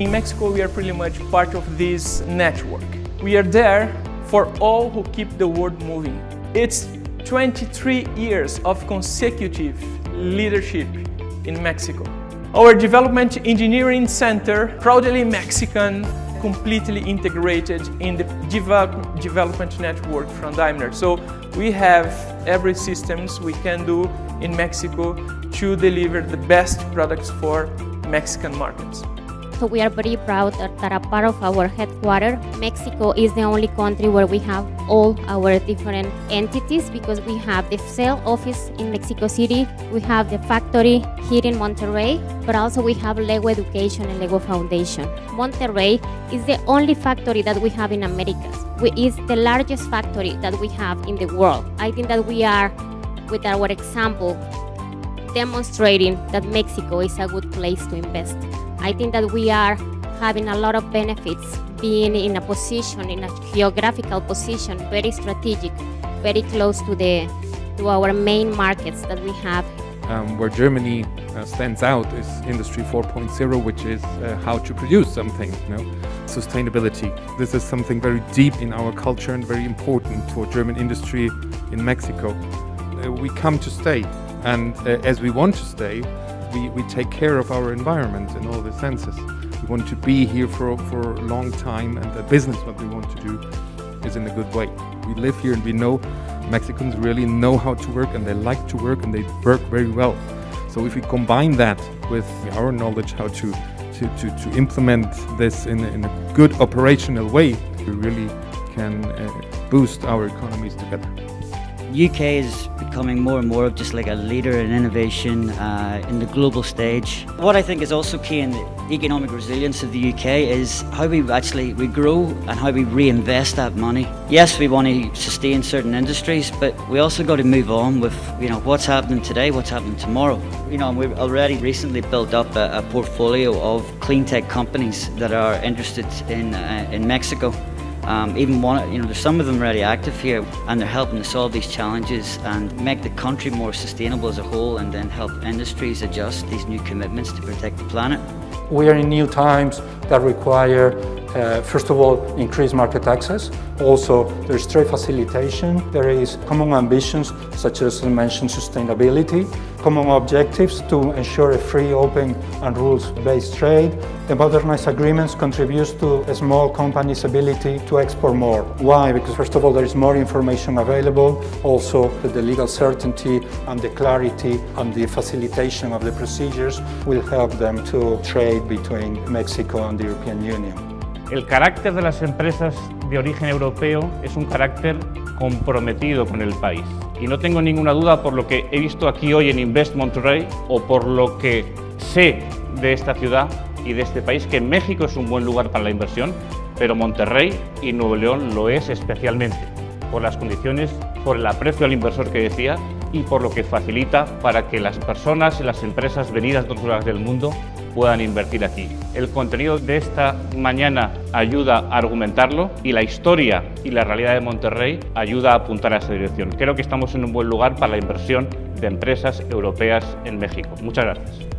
In Mexico, we are pretty much part of this network. We are there for all who keep the world moving. It's 23 years of consecutive leadership in Mexico. Our Development Engineering Center, proudly Mexican, completely integrated in the development network from Daimler. So we have every systems we can do in Mexico to deliver the best products for Mexican markets. So we are very proud that, a part of our headquarters, Mexico is the only country where we have all our different entities because we have the sales office in Mexico City, we have the factory here in Monterrey, but also we have Lego Education and Lego Foundation. Monterrey is the only factory that we have in Americas. Is the largest factory that we have in the world. I think that we are, with our example, demonstrating that Mexico is a good place to invest. I think that we are having a lot of benefits being in a position, in a geographical position, very strategic, very close to the to our main markets that we have. Um, where Germany uh, stands out is Industry 4.0, which is uh, how to produce something. You know? Sustainability. This is something very deep in our culture and very important for German industry in Mexico. Uh, we come to stay, and uh, as we want to stay, we, we take care of our environment in all the senses. We want to be here for, for a long time and the business what we want to do is in a good way. We live here and we know Mexicans really know how to work and they like to work and they work very well. So if we combine that with our knowledge how to, to, to, to implement this in, in a good operational way, we really can uh, boost our economies together. UK is becoming more and more of just like a leader in innovation uh, in the global stage. What I think is also key in the economic resilience of the UK is how we actually we grow and how we reinvest that money. Yes, we want to sustain certain industries, but we also got to move on with you know what's happening today, what's happening tomorrow. You know, we've already recently built up a, a portfolio of clean tech companies that are interested in uh, in Mexico. Um, even one, you know, there's some of them already active here, and they're helping to solve these challenges and make the country more sustainable as a whole, and then help industries adjust these new commitments to protect the planet. We are in new times that require uh, first of all, increased market access. Also, there's trade facilitation. There is common ambitions, such as I mentioned, sustainability, common objectives to ensure a free, open and rules-based trade. The modernized agreements contributes to a small company's ability to export more. Why? Because first of all, there is more information available. Also, the legal certainty and the clarity and the facilitation of the procedures will help them to trade between Mexico and the European Union. El carácter de las empresas de origen europeo es un carácter comprometido con el país. Y no tengo ninguna duda por lo que he visto aquí hoy en Invest Monterrey o por lo que sé de esta ciudad y de este país, que México es un buen lugar para la inversión, pero Monterrey y Nuevo León lo es especialmente, por las condiciones, por el aprecio al inversor que decía y por lo que facilita para que las personas y las empresas venidas de otros lugares del mundo puedan invertir aquí. El contenido de esta mañana ayuda a argumentarlo y la historia y la realidad de Monterrey ayuda a apuntar a esa dirección. Creo que estamos en un buen lugar para la inversión de empresas europeas en México. Muchas gracias.